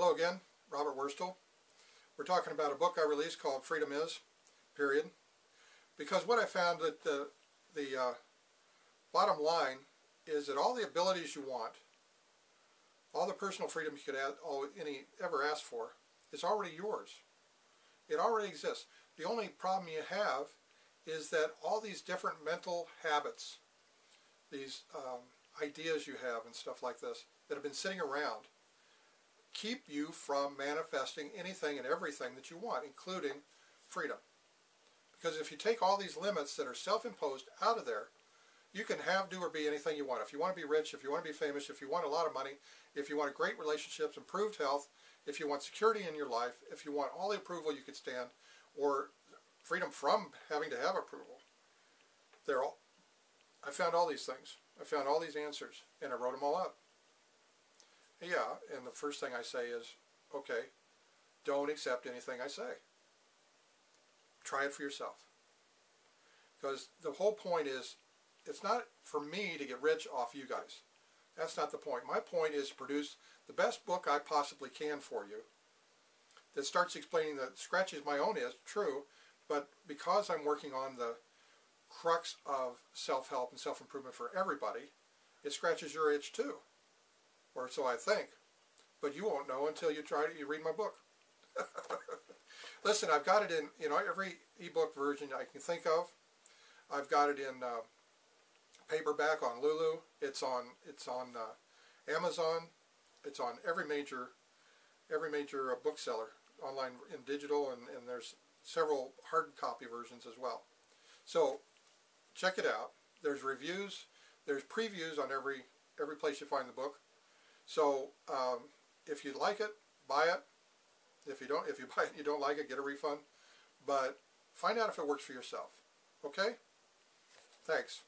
Hello again, Robert Worstell. We're talking about a book I released called Freedom Is, period. Because what I found that the, the uh, bottom line is that all the abilities you want, all the personal freedom you could add, all, any ever ask for, is already yours. It already exists. The only problem you have is that all these different mental habits, these um, ideas you have and stuff like this, that have been sitting around, keep you from manifesting anything and everything that you want, including freedom. Because if you take all these limits that are self-imposed out of there, you can have, do, or be anything you want. If you want to be rich, if you want to be famous, if you want a lot of money, if you want great relationships, improved health, if you want security in your life, if you want all the approval you could stand, or freedom from having to have approval, they're all, I found all these things. I found all these answers, and I wrote them all up. Yeah, and the first thing I say is, okay, don't accept anything I say. Try it for yourself. Because the whole point is, it's not for me to get rich off you guys. That's not the point. My point is to produce the best book I possibly can for you that starts explaining that scratches my own is true, but because I'm working on the crux of self-help and self-improvement for everybody, it scratches your itch too or so I think. But you won't know until you try to you read my book. Listen, I've got it in you know every ebook version I can think of. I've got it in uh, paperback on Lulu. It's on it's on uh, Amazon. It's on every major every major uh, bookseller online in digital, and, and there's several hard copy versions as well. So check it out. There's reviews. There's previews on every every place you find the book. So um, if you like it, buy it. If you don't, if you buy it and you don't like it, get a refund. But find out if it works for yourself. Okay? Thanks.